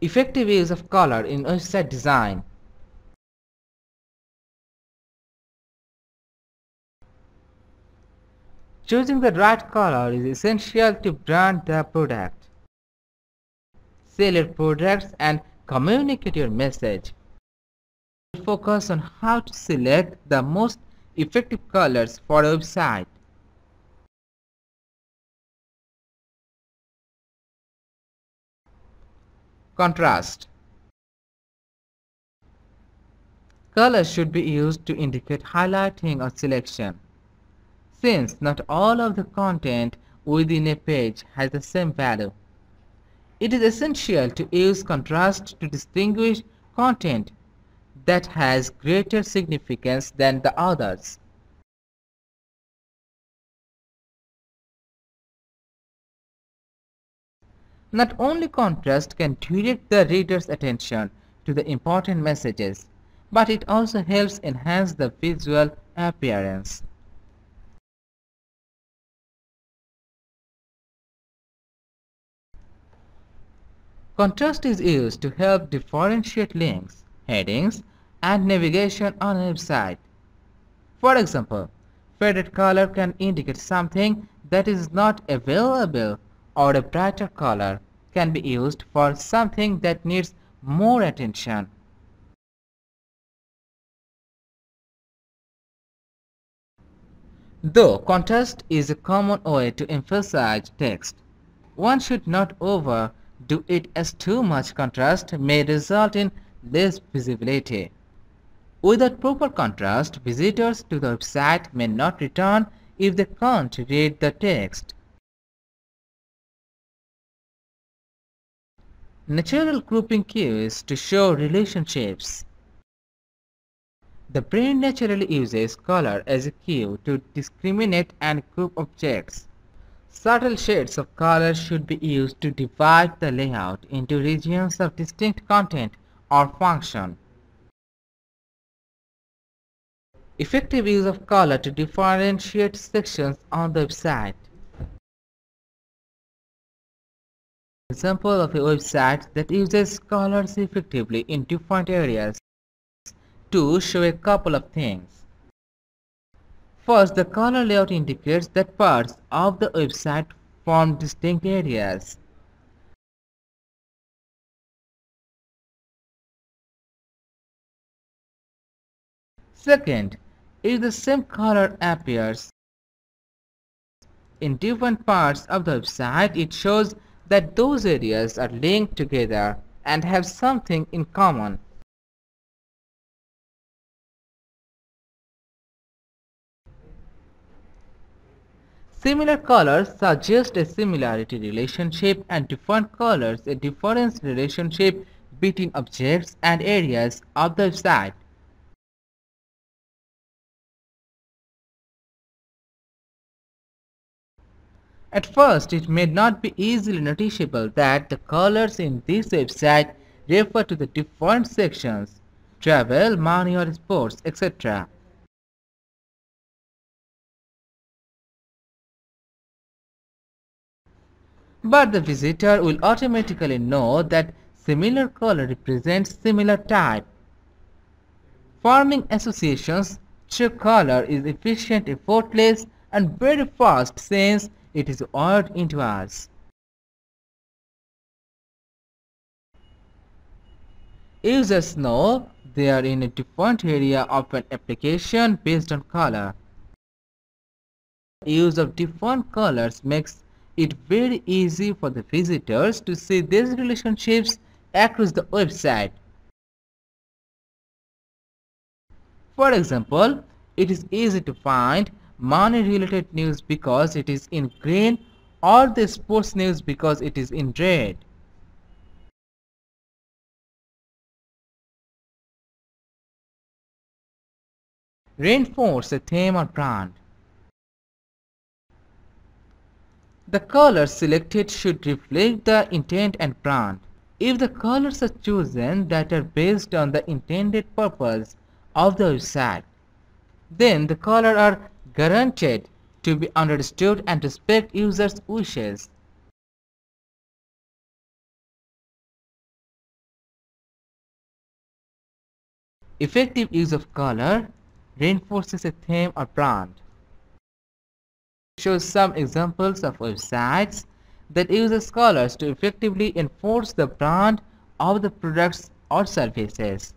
Effective use of color in website design. Choosing the right color is essential to brand the product, sell your products and communicate your message. Focus on how to select the most effective colors for a website. Contrast Colors should be used to indicate highlighting or selection. Since not all of the content within a page has the same value, it is essential to use contrast to distinguish content that has greater significance than the others. Not only contrast can direct the reader's attention to the important messages, but it also helps enhance the visual appearance. Contrast is used to help differentiate links, headings, and navigation on a website. For example, faded color can indicate something that is not available or a brighter color can be used for something that needs more attention. Though contrast is a common way to emphasize text, one should not overdo it as too much contrast may result in less visibility. Without proper contrast, visitors to the website may not return if they can't read the text. Natural grouping cues to show relationships. The brain naturally uses color as a cue to discriminate and group objects. Subtle shades of color should be used to divide the layout into regions of distinct content or function. Effective use of color to differentiate sections on the website. Example of a website that uses colors effectively in different areas to show a couple of things. First, the color layout indicates that parts of the website form distinct areas. Second, if the same color appears in different parts of the website, it shows that those areas are linked together and have something in common. Similar colors suggest a similarity relationship and different colors a difference relationship between objects and areas of the site. At first, it may not be easily noticeable that the colors in this website refer to the different sections, travel, money or sports, etc. But the visitor will automatically know that similar color represents similar type. Forming associations through color is efficient, effortless, and very fast since it is wired into us. Users know they are in a different area of an application based on color. Use of different colors makes it very easy for the visitors to see these relationships across the website. For example, it is easy to find money related news because it is in green or the sports news because it is in red. Reinforce a theme or brand. The colors selected should reflect the intent and brand. If the colors are chosen that are based on the intended purpose of the website, then the colors are guaranteed to be understood and respect users' wishes. Effective use of color reinforces a theme or brand. Shows some examples of websites that use colors to effectively enforce the brand of the products or services.